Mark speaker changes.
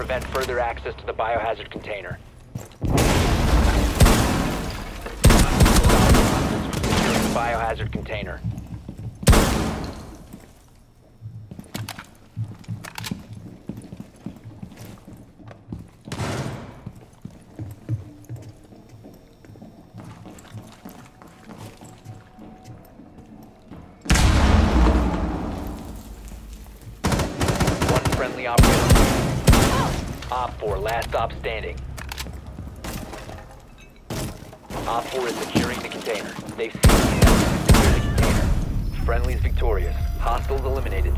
Speaker 1: prevent further access to the biohazard container. Biohazard container. One friendly operator. OPFOR, last stop standing. Op 4 is securing the container. They've seized the secure the container. Friendly's victorious. Hostiles eliminated.